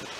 フフフ。